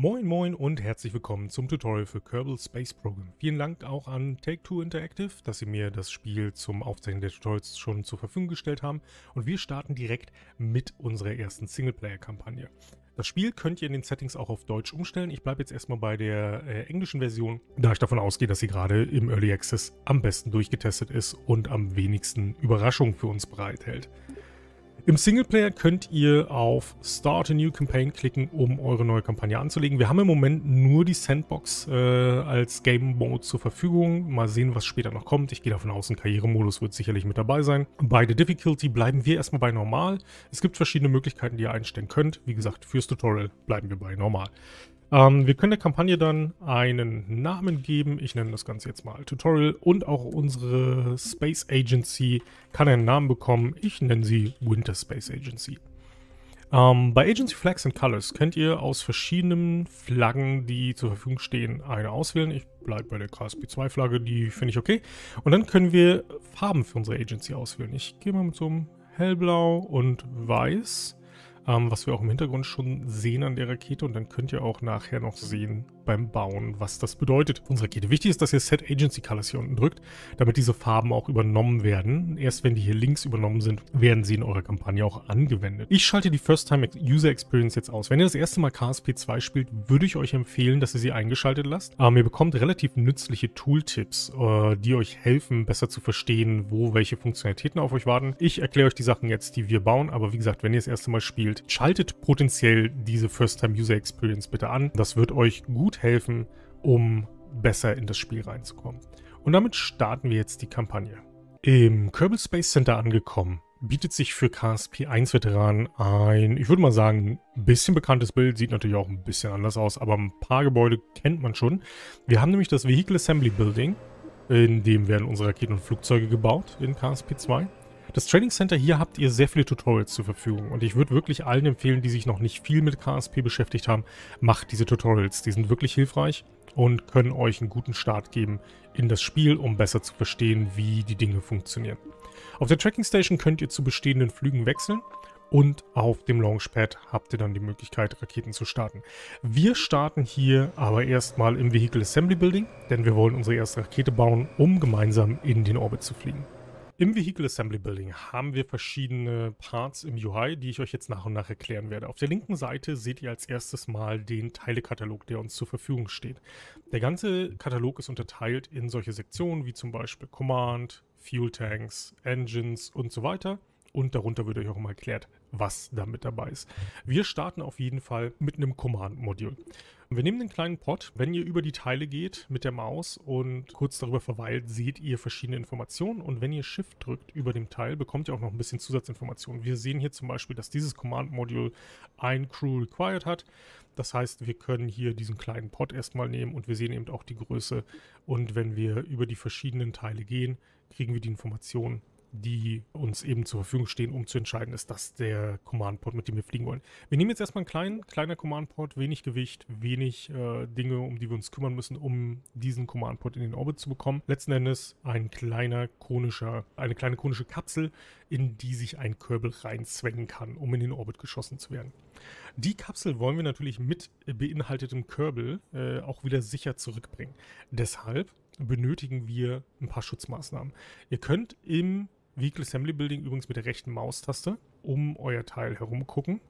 Moin moin und herzlich willkommen zum Tutorial für Kerbal Space Program. Vielen Dank auch an Take-Two Interactive, dass sie mir das Spiel zum Aufzeichnen der Tutorials schon zur Verfügung gestellt haben. Und wir starten direkt mit unserer ersten Singleplayer-Kampagne. Das Spiel könnt ihr in den Settings auch auf Deutsch umstellen. Ich bleibe jetzt erstmal bei der äh, englischen Version, da ich davon ausgehe, dass sie gerade im Early Access am besten durchgetestet ist und am wenigsten Überraschungen für uns bereithält. Im Singleplayer könnt ihr auf Start a New Campaign klicken, um eure neue Kampagne anzulegen. Wir haben im Moment nur die Sandbox äh, als Game Mode zur Verfügung. Mal sehen, was später noch kommt. Ich gehe davon aus, ein Karrieremodus wird sicherlich mit dabei sein. Bei der Difficulty bleiben wir erstmal bei Normal. Es gibt verschiedene Möglichkeiten, die ihr einstellen könnt. Wie gesagt, fürs Tutorial bleiben wir bei Normal. Ähm, wir können der Kampagne dann einen Namen geben. Ich nenne das Ganze jetzt mal Tutorial. Und auch unsere Space Agency kann einen Namen bekommen. Ich nenne sie Winter Space Agency. Ähm, bei Agency Flags and Colors könnt ihr aus verschiedenen Flaggen, die zur Verfügung stehen, eine auswählen. Ich bleibe bei der KSP2-Flagge, die finde ich okay. Und dann können wir Farben für unsere Agency auswählen. Ich gehe mal mit so einem hellblau und weiß ähm, was wir auch im Hintergrund schon sehen an der Rakete und dann könnt ihr auch nachher noch sehen beim Bauen, was das bedeutet unsere Rakete. Wichtig ist, dass ihr Set Agency Colors hier unten drückt, damit diese Farben auch übernommen werden. Erst wenn die hier links übernommen sind, werden sie in eurer Kampagne auch angewendet. Ich schalte die First Time User Experience jetzt aus. Wenn ihr das erste Mal KSP 2 spielt, würde ich euch empfehlen, dass ihr sie eingeschaltet lasst. Ähm, ihr bekommt relativ nützliche Tooltips, äh, die euch helfen, besser zu verstehen, wo welche Funktionalitäten auf euch warten. Ich erkläre euch die Sachen jetzt, die wir bauen, aber wie gesagt, wenn ihr das erste Mal spielt, schaltet potenziell diese First-Time-User-Experience bitte an. Das wird euch gut helfen, um besser in das Spiel reinzukommen. Und damit starten wir jetzt die Kampagne. Im Kerbal Space Center angekommen, bietet sich für KSP-1-Veteranen ein, ich würde mal sagen, ein bisschen bekanntes Bild, sieht natürlich auch ein bisschen anders aus, aber ein paar Gebäude kennt man schon. Wir haben nämlich das Vehicle Assembly Building, in dem werden unsere Raketen und Flugzeuge gebaut in KSP 2. Das Training Center hier habt ihr sehr viele Tutorials zur Verfügung und ich würde wirklich allen empfehlen, die sich noch nicht viel mit KSP beschäftigt haben, macht diese Tutorials. Die sind wirklich hilfreich und können euch einen guten Start geben in das Spiel, um besser zu verstehen, wie die Dinge funktionieren. Auf der Tracking Station könnt ihr zu bestehenden Flügen wechseln und auf dem Launchpad habt ihr dann die Möglichkeit, Raketen zu starten. Wir starten hier aber erstmal im Vehicle Assembly Building, denn wir wollen unsere erste Rakete bauen, um gemeinsam in den Orbit zu fliegen. Im Vehicle Assembly Building haben wir verschiedene Parts im UI, die ich euch jetzt nach und nach erklären werde. Auf der linken Seite seht ihr als erstes mal den Teilekatalog, der uns zur Verfügung steht. Der ganze Katalog ist unterteilt in solche Sektionen wie zum Beispiel Command, Fuel Tanks, Engines und so weiter. Und darunter wird euch auch mal erklärt, was da mit dabei ist. Wir starten auf jeden Fall mit einem Command-Modul. Wir nehmen den kleinen Pod. Wenn ihr über die Teile geht mit der Maus und kurz darüber verweilt, seht ihr verschiedene Informationen. Und wenn ihr Shift drückt über dem Teil, bekommt ihr auch noch ein bisschen Zusatzinformationen. Wir sehen hier zum Beispiel, dass dieses Command-Modul ein Crew Required hat. Das heißt, wir können hier diesen kleinen Pod erstmal nehmen und wir sehen eben auch die Größe. Und wenn wir über die verschiedenen Teile gehen, kriegen wir die Informationen die uns eben zur Verfügung stehen, um zu entscheiden, ist das der Command-Port, mit dem wir fliegen wollen. Wir nehmen jetzt erstmal einen kleinen, kleiner Command-Port, wenig Gewicht, wenig äh, Dinge, um die wir uns kümmern müssen, um diesen Command-Port in den Orbit zu bekommen. Letzten Endes ein kleiner konischer, eine kleine konische Kapsel, in die sich ein Kerbal reinzwängen kann, um in den Orbit geschossen zu werden. Die Kapsel wollen wir natürlich mit beinhaltetem Kerbal äh, auch wieder sicher zurückbringen. Deshalb benötigen wir ein paar Schutzmaßnahmen. Ihr könnt im Vehicle Assembly Building übrigens mit der rechten Maustaste um euer Teil herum gucken.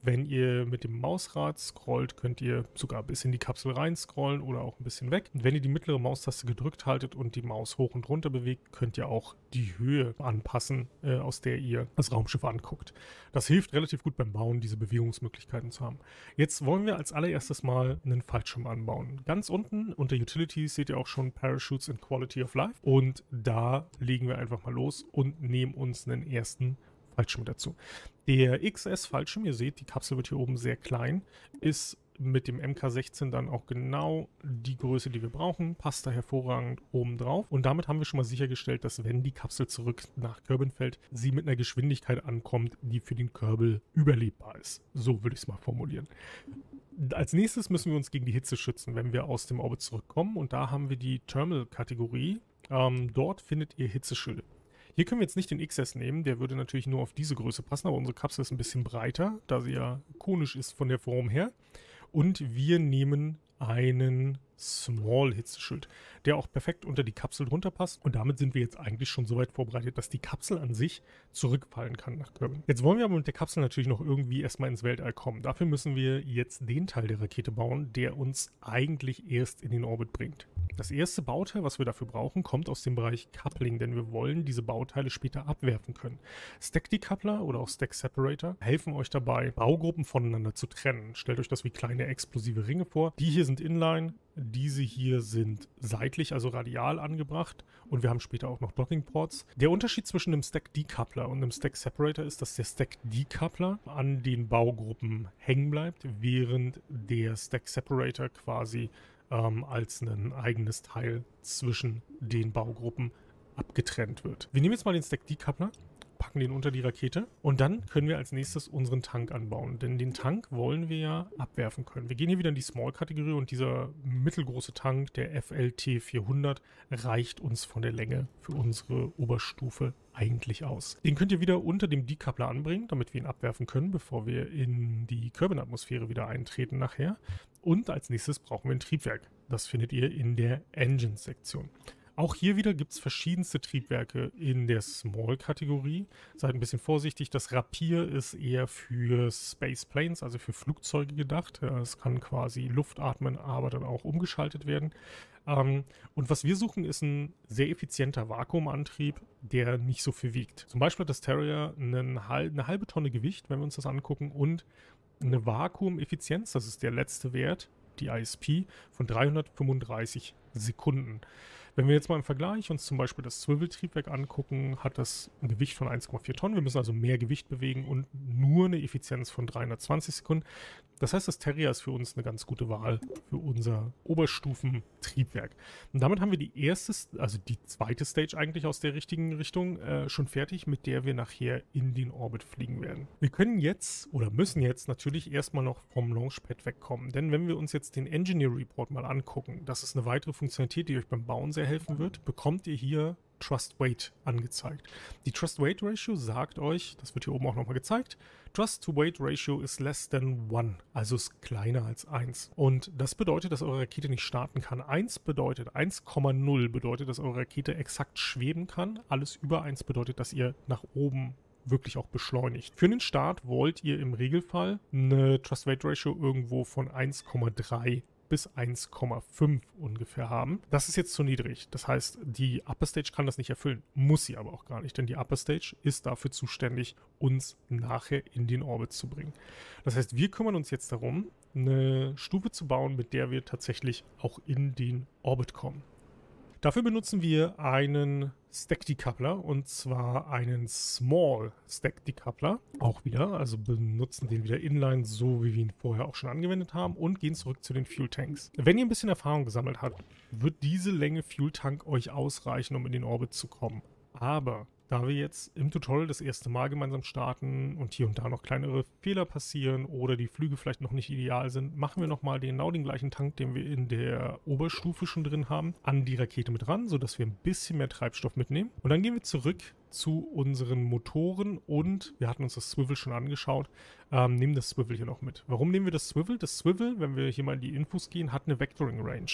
Wenn ihr mit dem Mausrad scrollt, könnt ihr sogar bis in die Kapsel rein scrollen oder auch ein bisschen weg. Und wenn ihr die mittlere Maustaste gedrückt haltet und die Maus hoch und runter bewegt, könnt ihr auch die Höhe anpassen, äh, aus der ihr das Raumschiff anguckt. Das hilft relativ gut beim Bauen, diese Bewegungsmöglichkeiten zu haben. Jetzt wollen wir als allererstes mal einen Fallschirm anbauen. Ganz unten unter Utilities seht ihr auch schon Parachutes and Quality of Life. Und da legen wir einfach mal los und nehmen uns einen ersten Fallschirm dazu. Der XS-Fallschirm, ihr seht, die Kapsel wird hier oben sehr klein, ist mit dem MK16 dann auch genau die Größe, die wir brauchen, passt da hervorragend oben drauf. Und damit haben wir schon mal sichergestellt, dass wenn die Kapsel zurück nach Kerbin fällt, sie mit einer Geschwindigkeit ankommt, die für den Kerbal überlebbar ist. So würde ich es mal formulieren. Als nächstes müssen wir uns gegen die Hitze schützen, wenn wir aus dem Orbit zurückkommen. Und da haben wir die Thermal-Kategorie. Ähm, dort findet ihr Hitzeschilde. Hier können wir jetzt nicht den XS nehmen, der würde natürlich nur auf diese Größe passen, aber unsere Kapsel ist ein bisschen breiter, da sie ja konisch ist von der Form her. Und wir nehmen einen Small Hitzeschild, der auch perfekt unter die Kapsel drunter passt. Und damit sind wir jetzt eigentlich schon so weit vorbereitet, dass die Kapsel an sich zurückfallen kann nach Kerbin. Jetzt wollen wir aber mit der Kapsel natürlich noch irgendwie erstmal ins Weltall kommen. Dafür müssen wir jetzt den Teil der Rakete bauen, der uns eigentlich erst in den Orbit bringt. Das erste Bauteil, was wir dafür brauchen, kommt aus dem Bereich Coupling, denn wir wollen diese Bauteile später abwerfen können. Stack Decoupler oder auch Stack Separator helfen euch dabei, Baugruppen voneinander zu trennen. Stellt euch das wie kleine explosive Ringe vor. Die hier sind inline, diese hier sind seitlich, also radial angebracht und wir haben später auch noch Docking Ports. Der Unterschied zwischen einem Stack Decoupler und einem Stack Separator ist, dass der Stack Decoupler an den Baugruppen hängen bleibt, während der Stack Separator quasi ähm, als ein eigenes Teil zwischen den Baugruppen abgetrennt wird. Wir nehmen jetzt mal den Stack Decoupler packen den unter die Rakete und dann können wir als nächstes unseren Tank anbauen. Denn den Tank wollen wir ja abwerfen können. Wir gehen hier wieder in die Small-Kategorie und dieser mittelgroße Tank, der FLT 400, reicht uns von der Länge für unsere Oberstufe eigentlich aus. Den könnt ihr wieder unter dem Decoupler anbringen, damit wir ihn abwerfen können, bevor wir in die Kerbin-Atmosphäre wieder eintreten nachher. Und als nächstes brauchen wir ein Triebwerk. Das findet ihr in der Engine-Sektion. Auch hier wieder gibt es verschiedenste Triebwerke in der Small-Kategorie. Seid ein bisschen vorsichtig. Das Rapier ist eher für Space Planes, also für Flugzeuge gedacht. Es kann quasi Luft atmen, aber dann auch umgeschaltet werden. Ähm, und was wir suchen, ist ein sehr effizienter Vakuumantrieb, der nicht so viel wiegt. Zum Beispiel hat das Terrier eine halbe Tonne Gewicht, wenn wir uns das angucken, und eine Vakuumeffizienz, das ist der letzte Wert, die ISP, von 335 Sekunden. Wenn wir jetzt mal im Vergleich uns zum Beispiel das Swivel-Triebwerk angucken, hat das ein Gewicht von 1,4 Tonnen. Wir müssen also mehr Gewicht bewegen und nur eine Effizienz von 320 Sekunden. Das heißt, das Terrier ist für uns eine ganz gute Wahl für unser Oberstufen-Triebwerk. Und damit haben wir die erste, also die zweite Stage eigentlich aus der richtigen Richtung äh, schon fertig, mit der wir nachher in den Orbit fliegen werden. Wir können jetzt oder müssen jetzt natürlich erstmal noch vom Launchpad wegkommen, denn wenn wir uns jetzt den Engineer Report mal angucken, das ist eine weitere Funktionalität, die euch beim Bauen sehr helfen wird, bekommt ihr hier Trust Weight angezeigt. Die Trust Weight Ratio sagt euch, das wird hier oben auch nochmal gezeigt, Trust to Weight Ratio ist less than 1, also ist kleiner als 1. Und das bedeutet, dass eure Rakete nicht starten kann. 1 bedeutet, 1,0 bedeutet, dass eure Rakete exakt schweben kann. Alles über 1 bedeutet, dass ihr nach oben wirklich auch beschleunigt. Für den Start wollt ihr im Regelfall eine Trust Weight Ratio irgendwo von 1,3 bis 1,5 ungefähr haben. Das ist jetzt zu niedrig. Das heißt, die Upper Stage kann das nicht erfüllen. Muss sie aber auch gar nicht, denn die Upper Stage ist dafür zuständig, uns nachher in den Orbit zu bringen. Das heißt, wir kümmern uns jetzt darum, eine Stufe zu bauen, mit der wir tatsächlich auch in den Orbit kommen. Dafür benutzen wir einen Stack Decoupler und zwar einen Small Stack Decoupler. Auch wieder, also benutzen den wieder inline, so wie wir ihn vorher auch schon angewendet haben und gehen zurück zu den Fuel Tanks. Wenn ihr ein bisschen Erfahrung gesammelt habt, wird diese Länge Fuel Tank euch ausreichen, um in den Orbit zu kommen. Aber da wir jetzt im Tutorial das erste Mal gemeinsam starten und hier und da noch kleinere Fehler passieren oder die Flüge vielleicht noch nicht ideal sind, machen wir nochmal genau den gleichen Tank, den wir in der Oberstufe schon drin haben, an die Rakete mit ran, sodass wir ein bisschen mehr Treibstoff mitnehmen. Und dann gehen wir zurück zu unseren Motoren und wir hatten uns das Swivel schon angeschaut, ähm, nehmen das Swivel hier noch mit. Warum nehmen wir das Swivel? Das Swivel, wenn wir hier mal in die Infos gehen, hat eine Vectoring Range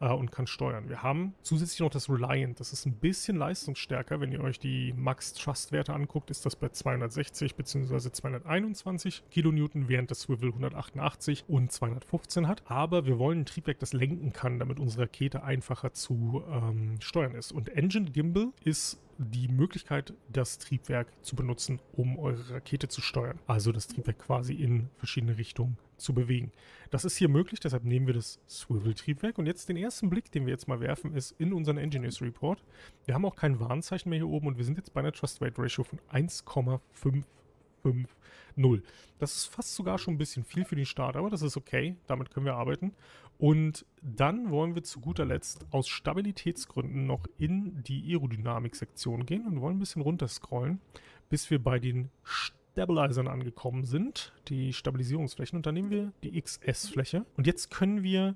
äh, und kann steuern. Wir haben zusätzlich noch das Reliant, das ist ein bisschen leistungsstärker. Wenn ihr euch die Max Trust Werte anguckt, ist das bei 260 bzw. 221 Kilonewton, während das Swivel 188 und 215 hat. Aber wir wollen ein Triebwerk, das lenken kann, damit unsere Rakete einfacher zu ähm, steuern ist. Und Engine Gimbal ist die Möglichkeit, das Triebwerk zu benutzen, um eure Rakete zu steuern. Also das Triebwerk quasi in verschiedene Richtungen zu bewegen. Das ist hier möglich, deshalb nehmen wir das Swivel-Triebwerk. Und jetzt den ersten Blick, den wir jetzt mal werfen, ist in unseren Engineers Report. Wir haben auch kein Warnzeichen mehr hier oben und wir sind jetzt bei einer Trust Weight Ratio von 1,55 0. Das ist fast sogar schon ein bisschen viel für den Start, aber das ist okay. Damit können wir arbeiten. Und dann wollen wir zu guter Letzt aus Stabilitätsgründen noch in die Aerodynamik-Sektion gehen und wollen ein bisschen runterscrollen, bis wir bei den Stabilizern angekommen sind, die Stabilisierungsflächen. Und dann nehmen wir die XS-Fläche. Und jetzt können wir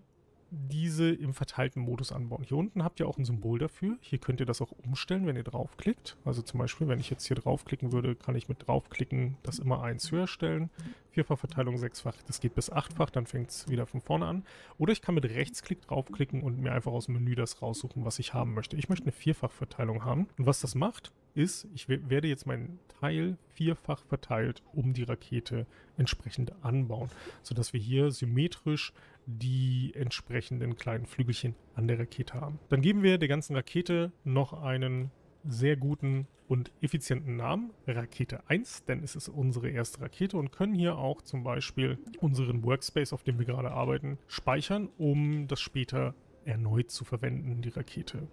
diese im verteilten Modus anbauen. Hier unten habt ihr auch ein Symbol dafür. Hier könnt ihr das auch umstellen, wenn ihr draufklickt. Also zum Beispiel, wenn ich jetzt hier draufklicken würde, kann ich mit draufklicken das immer eins höher stellen. Vierfachverteilung, sechsfach, das geht bis achtfach, dann fängt es wieder von vorne an. Oder ich kann mit Rechtsklick draufklicken und mir einfach aus dem Menü das raussuchen, was ich haben möchte. Ich möchte eine Vierfachverteilung haben. Und was das macht, ist, ich werde jetzt meinen Teil vierfach verteilt um die Rakete entsprechend anbauen, sodass wir hier symmetrisch die entsprechenden kleinen Flügelchen an der Rakete haben. Dann geben wir der ganzen Rakete noch einen sehr guten und effizienten Namen, Rakete 1, denn es ist unsere erste Rakete und können hier auch zum Beispiel unseren Workspace, auf dem wir gerade arbeiten, speichern, um das später erneut zu verwenden, die Rakete.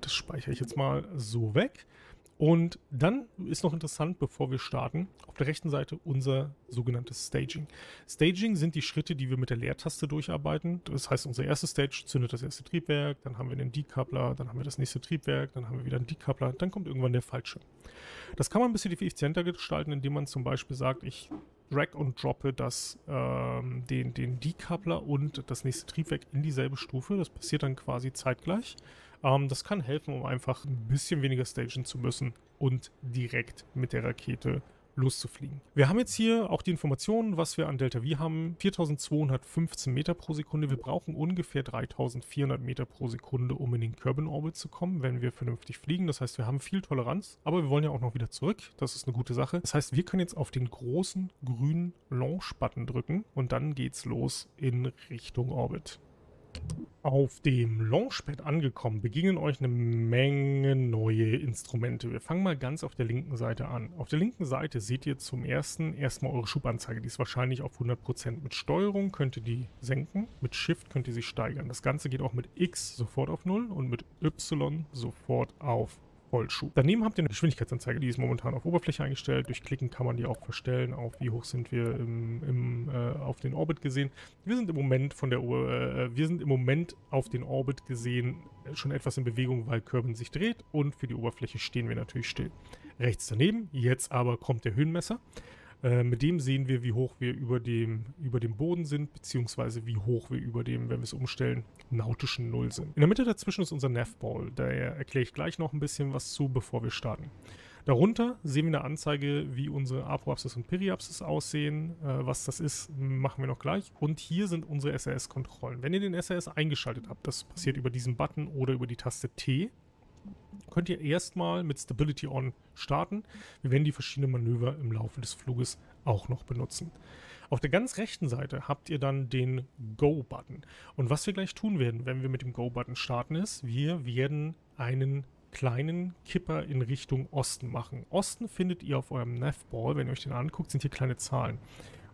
Das speichere ich jetzt mal so weg. Und dann ist noch interessant, bevor wir starten, auf der rechten Seite unser sogenanntes Staging. Staging sind die Schritte, die wir mit der Leertaste durcharbeiten. Das heißt, unser erstes Stage zündet das erste Triebwerk, dann haben wir einen Decoupler, dann haben wir das nächste Triebwerk, dann haben wir wieder einen Decoupler, dann kommt irgendwann der Fallschirm. Das kann man ein bisschen effizienter gestalten, indem man zum Beispiel sagt, ich drag und droppe das, ähm, den, den Decoupler und das nächste Triebwerk in dieselbe Stufe. Das passiert dann quasi zeitgleich. Ähm, das kann helfen, um einfach ein bisschen weniger stagen zu müssen und direkt mit der Rakete loszufliegen. Wir haben jetzt hier auch die Informationen, was wir an Delta V haben. 4215 Meter pro Sekunde. Wir brauchen ungefähr 3400 Meter pro Sekunde, um in den Kerbin-Orbit zu kommen, wenn wir vernünftig fliegen. Das heißt, wir haben viel Toleranz, aber wir wollen ja auch noch wieder zurück. Das ist eine gute Sache. Das heißt, wir können jetzt auf den großen grünen Launch-Button drücken und dann geht's los in Richtung Orbit. Auf dem Launchpad angekommen, begegnen euch eine Menge neue Instrumente. Wir fangen mal ganz auf der linken Seite an. Auf der linken Seite seht ihr zum ersten erstmal eure Schubanzeige. Die ist wahrscheinlich auf 100%. Mit Steuerung könnt ihr die senken, mit Shift könnt ihr sie steigern. Das Ganze geht auch mit X sofort auf 0 und mit Y sofort auf Vollschub. Daneben habt ihr eine Geschwindigkeitsanzeige, die ist momentan auf Oberfläche eingestellt. Durch Klicken kann man die auch verstellen, auf wie hoch sind wir im, im, äh, auf den Orbit gesehen. Wir sind im Moment von der äh, wir sind im Moment auf den Orbit gesehen schon etwas in Bewegung, weil Kerbin sich dreht und für die Oberfläche stehen wir natürlich still. Rechts daneben, jetzt aber kommt der Höhenmesser. Äh, mit dem sehen wir, wie hoch wir über dem, über dem Boden sind, beziehungsweise wie hoch wir über dem, wenn wir es umstellen, nautischen Null sind. In der Mitte dazwischen ist unser Navball. Da erkläre ich gleich noch ein bisschen was zu, bevor wir starten. Darunter sehen wir eine Anzeige, wie unsere Apoapsis und Periapsis aussehen. Äh, was das ist, machen wir noch gleich. Und hier sind unsere SAS-Kontrollen. Wenn ihr den SAS eingeschaltet habt, das passiert über diesen Button oder über die Taste T, könnt ihr erstmal mit Stability On starten. Wir werden die verschiedenen Manöver im Laufe des Fluges auch noch benutzen. Auf der ganz rechten Seite habt ihr dann den Go-Button. Und was wir gleich tun werden, wenn wir mit dem Go-Button starten, ist, wir werden einen kleinen Kipper in Richtung Osten machen. Osten findet ihr auf eurem Navball, wenn ihr euch den anguckt, sind hier kleine Zahlen.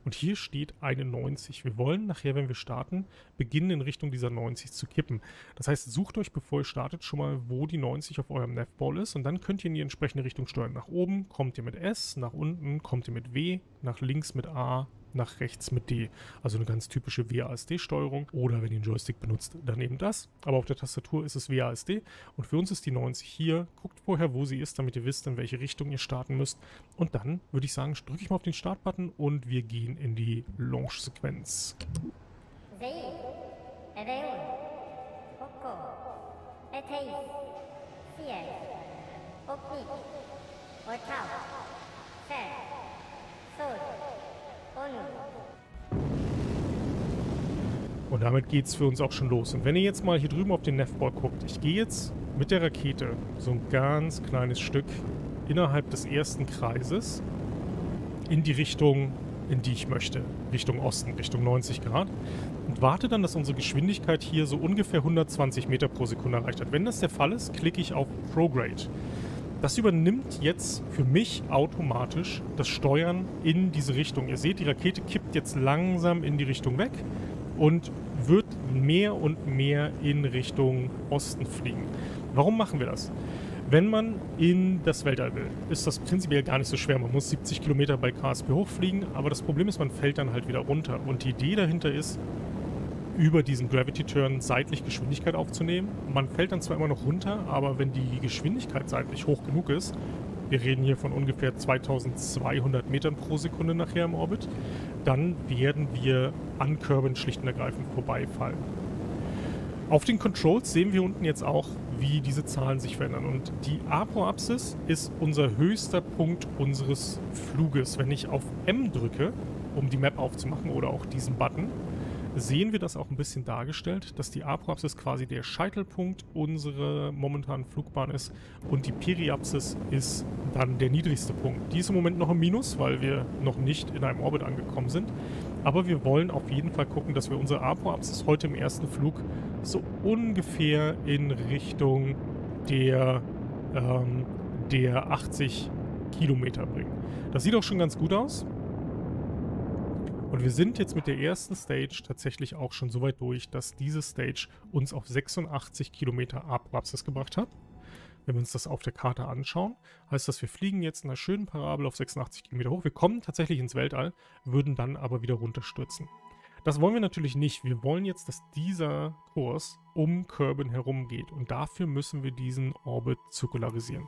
Und hier steht eine 90. Wir wollen nachher, wenn wir starten, beginnen in Richtung dieser 90 zu kippen. Das heißt, sucht euch, bevor ihr startet, schon mal, wo die 90 auf eurem Navball ist und dann könnt ihr in die entsprechende Richtung steuern. Nach oben kommt ihr mit S, nach unten kommt ihr mit W, nach links mit A, nach rechts mit D. Also eine ganz typische WASD-Steuerung. Oder wenn ihr einen Joystick benutzt, dann eben das. Aber auf der Tastatur ist es WASD. Und für uns ist die 90 hier. Guckt vorher, wo sie ist, damit ihr wisst, in welche Richtung ihr starten müsst. Und dann würde ich sagen, drücke ich mal auf den Startbutton und wir gehen in die Launch-Sequenz. Sud. Und damit geht es für uns auch schon los. Und wenn ihr jetzt mal hier drüben auf den Nefball guckt, ich gehe jetzt mit der Rakete so ein ganz kleines Stück innerhalb des ersten Kreises in die Richtung, in die ich möchte. Richtung Osten, Richtung 90 Grad. Und warte dann, dass unsere Geschwindigkeit hier so ungefähr 120 Meter pro Sekunde erreicht hat. Wenn das der Fall ist, klicke ich auf Prograde. Das übernimmt jetzt für mich automatisch das Steuern in diese Richtung. Ihr seht, die Rakete kippt jetzt langsam in die Richtung weg und wird mehr und mehr in Richtung Osten fliegen. Warum machen wir das? Wenn man in das Weltall will, ist das prinzipiell gar nicht so schwer. Man muss 70 Kilometer bei KSP hochfliegen, aber das Problem ist, man fällt dann halt wieder runter. Und die Idee dahinter ist, über diesen Gravity Turn seitlich Geschwindigkeit aufzunehmen. Man fällt dann zwar immer noch runter, aber wenn die Geschwindigkeit seitlich hoch genug ist, wir reden hier von ungefähr 2200 Metern pro Sekunde nachher im Orbit, dann werden wir an Kerbin schlicht und ergreifend vorbeifallen. Auf den Controls sehen wir unten jetzt auch, wie diese Zahlen sich verändern. Und die Apoapsis ist unser höchster Punkt unseres Fluges. Wenn ich auf M drücke, um die Map aufzumachen oder auch diesen Button, sehen wir das auch ein bisschen dargestellt, dass die Apoapsis quasi der Scheitelpunkt unserer momentanen Flugbahn ist und die Periapsis ist dann der niedrigste Punkt. Die ist im Moment noch im Minus, weil wir noch nicht in einem Orbit angekommen sind. Aber wir wollen auf jeden Fall gucken, dass wir unsere Apoapsis heute im ersten Flug so ungefähr in Richtung der, ähm, der 80 Kilometer bringen. Das sieht auch schon ganz gut aus. Und wir sind jetzt mit der ersten Stage tatsächlich auch schon so weit durch, dass diese Stage uns auf 86 Kilometer Abrapsis gebracht hat. Wenn wir uns das auf der Karte anschauen, heißt das, wir fliegen jetzt in einer schönen Parabel auf 86 Kilometer hoch. Wir kommen tatsächlich ins Weltall, würden dann aber wieder runterstürzen. Das wollen wir natürlich nicht. Wir wollen jetzt, dass dieser Kurs um Kerbin herum geht. Und dafür müssen wir diesen Orbit zirkularisieren.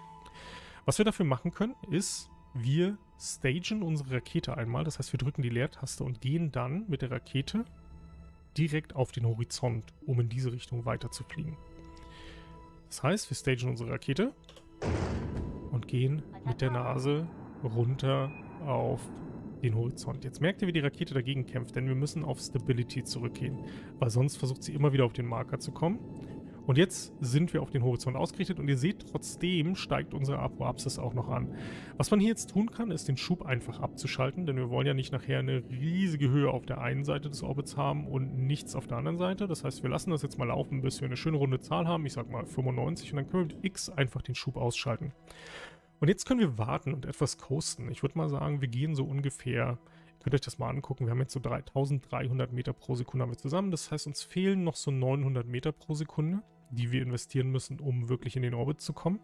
Was wir dafür machen können, ist wir stagen unsere Rakete einmal. Das heißt, wir drücken die Leertaste und gehen dann mit der Rakete direkt auf den Horizont, um in diese Richtung weiter zu fliegen. Das heißt, wir stagen unsere Rakete und gehen mit der Nase runter auf den Horizont. Jetzt merkt ihr, wie die Rakete dagegen kämpft, denn wir müssen auf Stability zurückgehen, weil sonst versucht sie immer wieder auf den Marker zu kommen. Und jetzt sind wir auf den Horizont ausgerichtet und ihr seht, trotzdem steigt unsere Apoapsis auch noch an. Was man hier jetzt tun kann, ist den Schub einfach abzuschalten, denn wir wollen ja nicht nachher eine riesige Höhe auf der einen Seite des Orbits haben und nichts auf der anderen Seite. Das heißt, wir lassen das jetzt mal laufen, bis wir eine schöne runde Zahl haben, ich sag mal 95 und dann können wir mit X einfach den Schub ausschalten. Und jetzt können wir warten und etwas coasten. Ich würde mal sagen, wir gehen so ungefähr Könnt euch das mal angucken. Wir haben jetzt so 3300 Meter pro Sekunde haben wir zusammen. Das heißt, uns fehlen noch so 900 Meter pro Sekunde die wir investieren müssen, um wirklich in den Orbit zu kommen.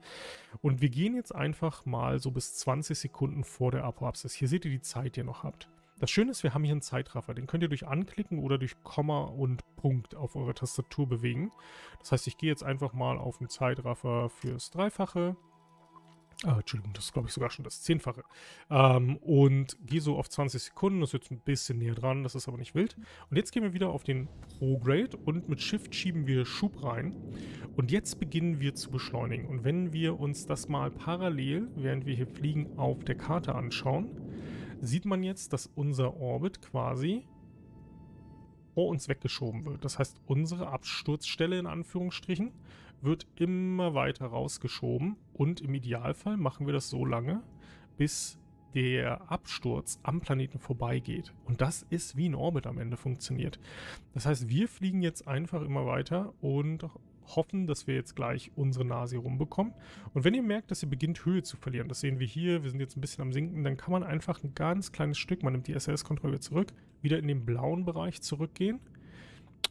Und wir gehen jetzt einfach mal so bis 20 Sekunden vor der Apoapsis. Hier seht ihr die Zeit, die ihr noch habt. Das Schöne ist, wir haben hier einen Zeitraffer. Den könnt ihr durch Anklicken oder durch Komma und Punkt auf eurer Tastatur bewegen. Das heißt, ich gehe jetzt einfach mal auf den Zeitraffer fürs Dreifache äh, Entschuldigung, das ist glaube ich sogar schon das Zehnfache. Ähm, und gehe so auf 20 Sekunden, das ist jetzt ein bisschen näher dran, das ist aber nicht wild. Und jetzt gehen wir wieder auf den Prograde und mit Shift schieben wir Schub rein. Und jetzt beginnen wir zu beschleunigen. Und wenn wir uns das mal parallel, während wir hier fliegen, auf der Karte anschauen, sieht man jetzt, dass unser Orbit quasi vor uns weggeschoben wird. Das heißt, unsere Absturzstelle in Anführungsstrichen wird immer weiter rausgeschoben und im Idealfall machen wir das so lange, bis der Absturz am Planeten vorbeigeht. Und das ist wie ein Orbit am Ende funktioniert. Das heißt, wir fliegen jetzt einfach immer weiter und hoffen, dass wir jetzt gleich unsere Nase rumbekommen. Und wenn ihr merkt, dass ihr beginnt Höhe zu verlieren, das sehen wir hier, wir sind jetzt ein bisschen am Sinken, dann kann man einfach ein ganz kleines Stück, man nimmt die SAS-Kontrolle zurück, wieder in den blauen Bereich zurückgehen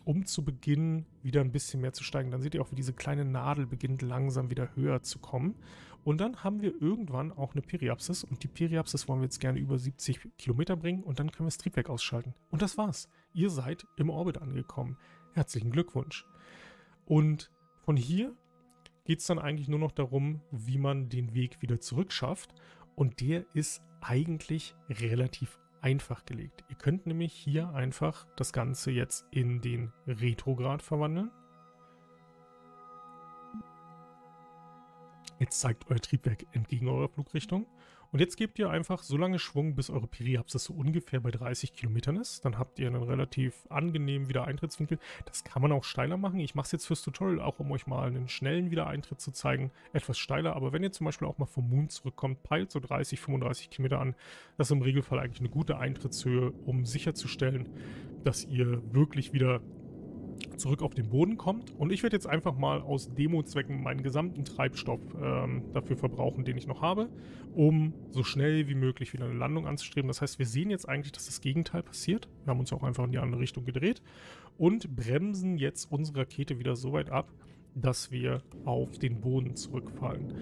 um zu Beginn wieder ein bisschen mehr zu steigen. Dann seht ihr auch, wie diese kleine Nadel beginnt langsam wieder höher zu kommen. Und dann haben wir irgendwann auch eine Periapsis und die Periapsis wollen wir jetzt gerne über 70 Kilometer bringen und dann können wir das Triebwerk ausschalten. Und das war's. Ihr seid im Orbit angekommen. Herzlichen Glückwunsch. Und von hier geht es dann eigentlich nur noch darum, wie man den Weg wieder zurückschafft. Und der ist eigentlich relativ einfach gelegt. Ihr könnt nämlich hier einfach das Ganze jetzt in den Retrograd verwandeln. Jetzt zeigt euer Triebwerk entgegen eurer Flugrichtung und jetzt gebt ihr einfach so lange Schwung, bis eure Periapsis so ungefähr bei 30 Kilometern ist. Dann habt ihr einen relativ angenehmen Wiedereintrittswinkel. Das kann man auch steiler machen. Ich mache es jetzt fürs Tutorial auch, um euch mal einen schnellen Wiedereintritt zu zeigen. Etwas steiler, aber wenn ihr zum Beispiel auch mal vom Moon zurückkommt, peilt so 30, 35 Kilometer an. Das ist im Regelfall eigentlich eine gute Eintrittshöhe, um sicherzustellen, dass ihr wirklich wieder zurück auf den Boden kommt. Und ich werde jetzt einfach mal aus Demo-Zwecken meinen gesamten Treibstoff ähm, dafür verbrauchen, den ich noch habe, um so schnell wie möglich wieder eine Landung anzustreben. Das heißt, wir sehen jetzt eigentlich, dass das Gegenteil passiert. Wir haben uns auch einfach in die andere Richtung gedreht und bremsen jetzt unsere Rakete wieder so weit ab, dass wir auf den Boden zurückfallen.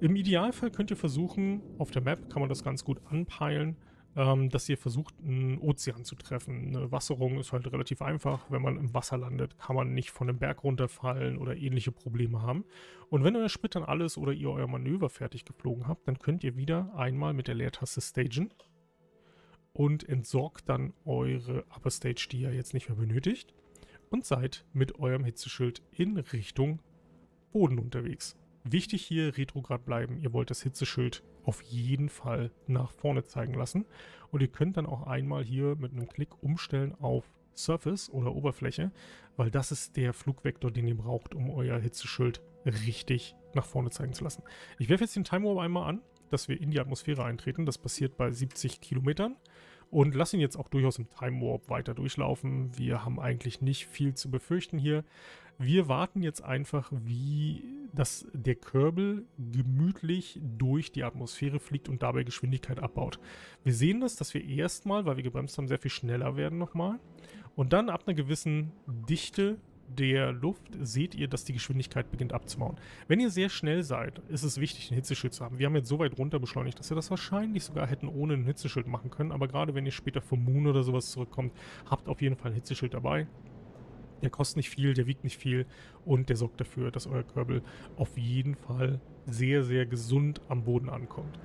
Im Idealfall könnt ihr versuchen, auf der Map kann man das ganz gut anpeilen, ähm, dass ihr versucht, einen Ozean zu treffen. Eine Wasserung ist halt relativ einfach. Wenn man im Wasser landet, kann man nicht von einem Berg runterfallen oder ähnliche Probleme haben. Und wenn euer Sprit dann alles oder ihr euer Manöver fertig geflogen habt, dann könnt ihr wieder einmal mit der Leertaste stagen und entsorgt dann eure Upper Stage, die ihr jetzt nicht mehr benötigt. und seid mit eurem Hitzeschild in Richtung Boden unterwegs. Wichtig hier, retrograd bleiben. Ihr wollt das Hitzeschild auf jeden Fall nach vorne zeigen lassen. Und ihr könnt dann auch einmal hier mit einem Klick umstellen auf Surface oder Oberfläche, weil das ist der Flugvektor, den ihr braucht, um euer Hitzeschild richtig nach vorne zeigen zu lassen. Ich werfe jetzt den Time Warp einmal an, dass wir in die Atmosphäre eintreten. Das passiert bei 70 Kilometern. Und lass ihn jetzt auch durchaus im Time Warp weiter durchlaufen. Wir haben eigentlich nicht viel zu befürchten hier. Wir warten jetzt einfach, wie das, der Kerbal gemütlich durch die Atmosphäre fliegt und dabei Geschwindigkeit abbaut. Wir sehen das, dass wir erstmal, weil wir gebremst haben, sehr viel schneller werden nochmal. Und dann ab einer gewissen Dichte der Luft seht ihr, dass die Geschwindigkeit beginnt abzubauen. Wenn ihr sehr schnell seid, ist es wichtig, ein Hitzeschild zu haben. Wir haben jetzt so weit runter beschleunigt, dass wir das wahrscheinlich sogar hätten ohne ein Hitzeschild machen können. Aber gerade wenn ihr später vom Moon oder sowas zurückkommt, habt auf jeden Fall ein Hitzeschild dabei. Der kostet nicht viel, der wiegt nicht viel und der sorgt dafür, dass euer Körbel auf jeden Fall sehr, sehr gesund am Boden ankommt.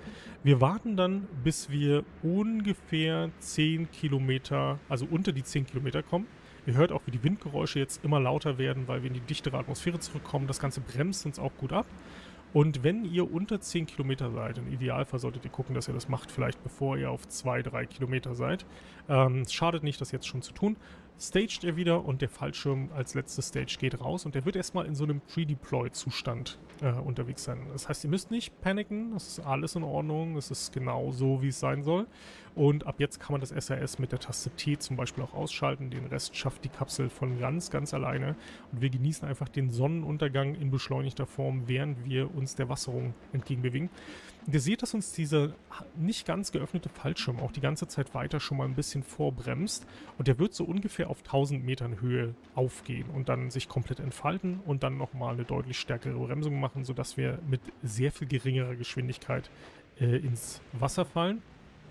Wir warten dann, bis wir ungefähr 10 Kilometer, also unter die 10 Kilometer kommen. Ihr hört auch, wie die Windgeräusche jetzt immer lauter werden, weil wir in die dichtere Atmosphäre zurückkommen. Das Ganze bremst uns auch gut ab. Und wenn ihr unter 10 Kilometer seid, im Idealfall solltet ihr gucken, dass ihr das macht, vielleicht bevor ihr auf 2, 3 Kilometer seid. Ähm, es schadet nicht, das jetzt schon zu tun staged er wieder und der Fallschirm als letzte Stage geht raus und der wird erstmal in so einem Pre-Deploy-Zustand äh, unterwegs sein. Das heißt, ihr müsst nicht paniken, das ist alles in Ordnung, es ist genau so, wie es sein soll. Und ab jetzt kann man das SRS mit der Taste T zum Beispiel auch ausschalten. Den Rest schafft die Kapsel von ganz, ganz alleine. Und wir genießen einfach den Sonnenuntergang in beschleunigter Form, während wir uns der Wasserung entgegenbewegen. Und ihr seht, dass uns dieser nicht ganz geöffnete Fallschirm auch die ganze Zeit weiter schon mal ein bisschen vorbremst. Und der wird so ungefähr auf 1000 Metern Höhe aufgehen und dann sich komplett entfalten und dann nochmal eine deutlich stärkere Bremsung machen, sodass wir mit sehr viel geringerer Geschwindigkeit äh, ins Wasser fallen.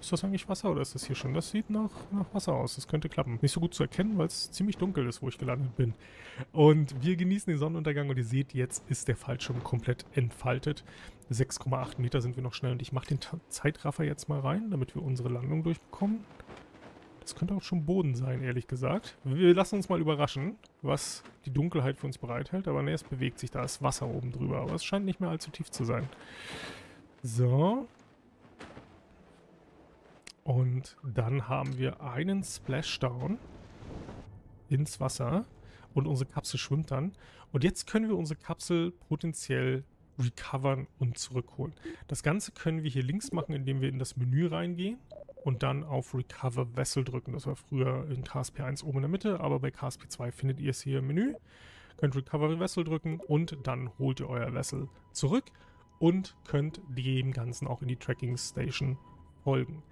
Ist das eigentlich Wasser oder ist das hier schon? Das sieht nach, nach Wasser aus. Das könnte klappen. Nicht so gut zu erkennen, weil es ziemlich dunkel ist, wo ich gelandet bin. Und wir genießen den Sonnenuntergang und ihr seht, jetzt ist der Fallschirm komplett entfaltet. 6,8 Meter sind wir noch schnell und ich mache den Zeitraffer jetzt mal rein, damit wir unsere Landung durchbekommen. Das könnte auch schon Boden sein, ehrlich gesagt. Wir lassen uns mal überraschen, was die Dunkelheit für uns bereithält. Aber ne, es bewegt sich, da ist Wasser oben drüber. Aber es scheint nicht mehr allzu tief zu sein. So, und dann haben wir einen Splashdown ins Wasser und unsere Kapsel schwimmt dann. Und jetzt können wir unsere Kapsel potenziell recovern und zurückholen. Das Ganze können wir hier links machen, indem wir in das Menü reingehen und dann auf Recover Vessel drücken. Das war früher in KSP 1 oben in der Mitte, aber bei KSP 2 findet ihr es hier im Menü. Könnt Recover Vessel drücken und dann holt ihr euer Vessel zurück und könnt dem Ganzen auch in die Tracking Station folgen.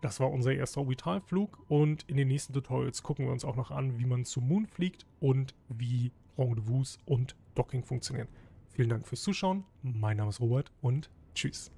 Das war unser erster Orbitalflug und in den nächsten Tutorials gucken wir uns auch noch an, wie man zum Moon fliegt und wie Rendezvous und Docking funktionieren. Vielen Dank fürs Zuschauen, mein Name ist Robert und tschüss.